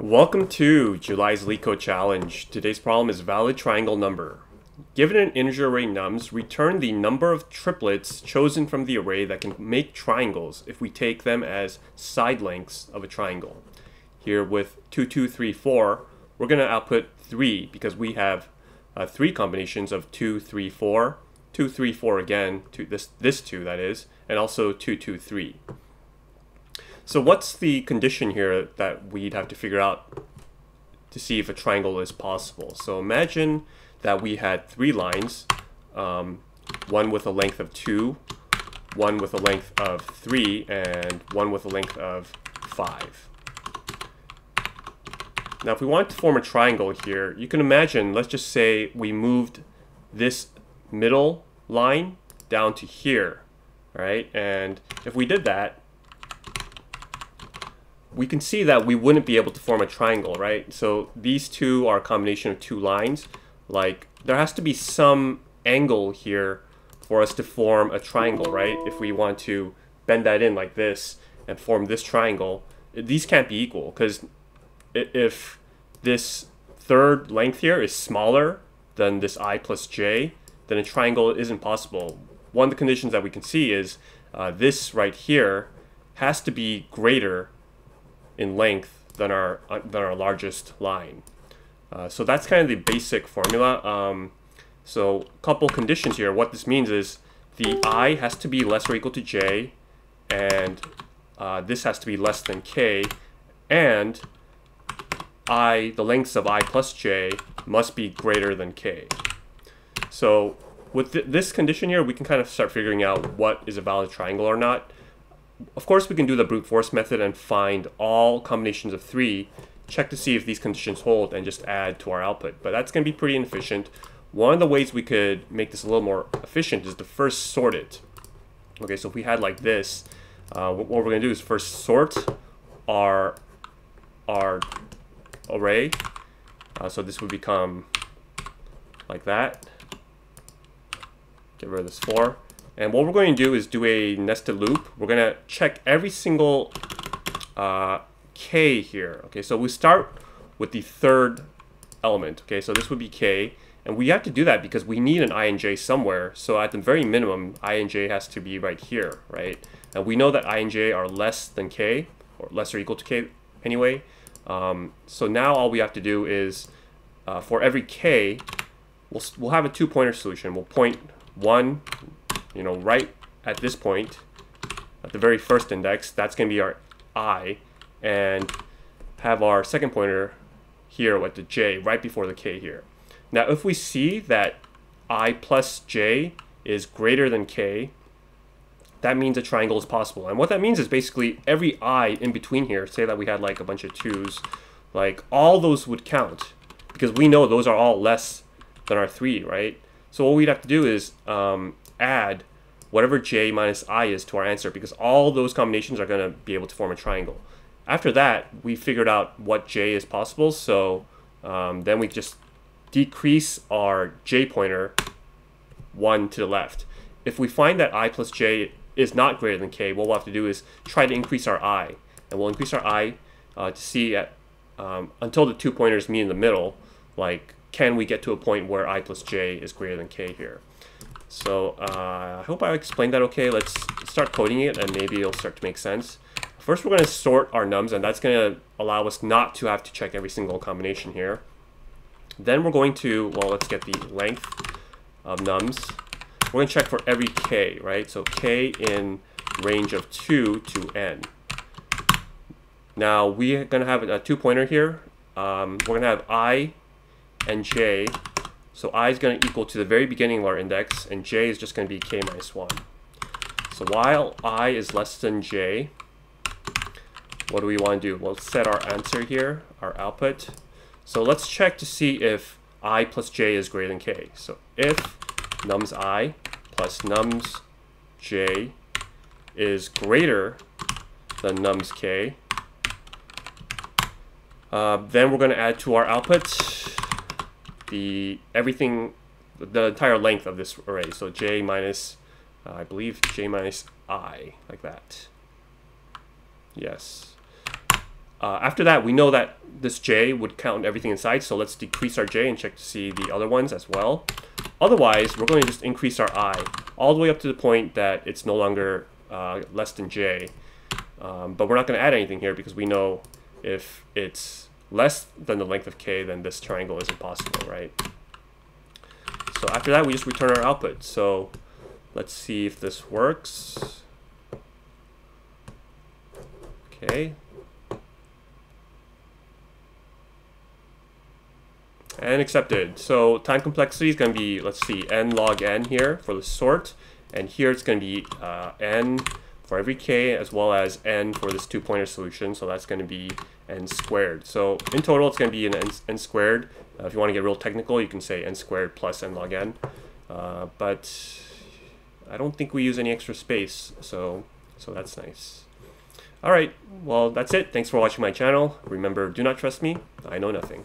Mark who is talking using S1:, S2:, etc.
S1: Welcome to July's LeetCode Challenge. Today's problem is valid triangle number. Given an integer array nums, return the number of triplets chosen from the array that can make triangles if we take them as side lengths of a triangle. Here with 2, 2, 3, 4, we're going to output 3 because we have uh, three combinations of 2, 3, 4, 2, 3, 4 again, two, this, this 2 that is, and also 2, 2, 3. So what's the condition here that we'd have to figure out to see if a triangle is possible? So imagine that we had three lines, um, one with a length of 2, one with a length of 3, and one with a length of 5. Now if we want to form a triangle here, you can imagine, let's just say we moved this middle line down to here, right? And if we did that, we can see that we wouldn't be able to form a triangle, right? So these two are a combination of two lines. Like, there has to be some angle here for us to form a triangle, right? If we want to bend that in like this and form this triangle, these can't be equal because if this third length here is smaller than this i plus j, then a triangle isn't possible. One of the conditions that we can see is uh, this right here has to be greater in length than our than our largest line. Uh, so that's kind of the basic formula. Um, so a couple conditions here. What this means is the i has to be less or equal to j, and uh, this has to be less than k, and i, the lengths of i plus j must be greater than k. So with th this condition here, we can kind of start figuring out what is a valid triangle or not of course, we can do the brute force method and find all combinations of three, check to see if these conditions hold, and just add to our output. But that's going to be pretty inefficient. One of the ways we could make this a little more efficient is to first sort it. Okay, so if we had like this, uh, what we're going to do is first sort our, our array. Uh, so this would become like that. Get rid of this 4. And what we're going to do is do a nested loop. We're going to check every single uh, k here. Okay, so we start with the third element. Okay, so this would be k. And we have to do that because we need an i and j somewhere. So at the very minimum, i and j has to be right here, right? And we know that i and j are less than k, or less or equal to k anyway. Um, so now all we have to do is, uh, for every k, we'll, we'll have a two-pointer solution. We'll point 1, you know, right at this point, at the very first index, that's going to be our i, and have our second pointer here with the j right before the k here. Now, if we see that i plus j is greater than k, that means a triangle is possible. And what that means is basically every i in between here, say that we had like a bunch of twos, like all those would count because we know those are all less than our three, right? So what we'd have to do is um, add whatever j minus i is to our answer because all those combinations are going to be able to form a triangle. After that, we figured out what j is possible, so um, then we just decrease our j pointer one to the left. If we find that i plus j is not greater than k, what we'll have to do is try to increase our i. And we'll increase our i uh, to see at, um, until the two pointers meet in the middle, like can we get to a point where i plus j is greater than k here. So uh, I hope I explained that okay. Let's start coding it and maybe it'll start to make sense. First, we're going to sort our nums, and that's going to allow us not to have to check every single combination here. Then we're going to, well, let's get the length of nums. We're going to check for every k, right? So k in range of 2 to n. Now, we're going to have a two-pointer here. Um, we're going to have i and j so i is going to equal to the very beginning of our index, and j is just going to be k minus 1. So while i is less than j, what do we want to do? We'll set our answer here, our output. So let's check to see if i plus j is greater than k. So if nums i plus nums j is greater than nums k, uh, then we're going to add to our output the everything, the entire length of this array. So j minus, uh, I believe j minus i, like that. Yes. Uh, after that, we know that this j would count everything inside, so let's decrease our j and check to see the other ones as well. Otherwise, we're going to just increase our i all the way up to the point that it's no longer uh, less than j. Um, but we're not going to add anything here because we know if it's less than the length of k, then this triangle is impossible, right? So after that, we just return our output. So let's see if this works. Okay. And accepted. So time complexity is going to be, let's see, n log n here for the sort. And here it's going to be uh, n for every k as well as n for this two-pointer solution. So that's going to be n squared. So in total, it's going to be an n, n squared. Uh, if you want to get real technical, you can say n squared plus n log n. Uh, but I don't think we use any extra space, so so that's nice. All right, well, that's it. Thanks for watching my channel. Remember, do not trust me. I know nothing.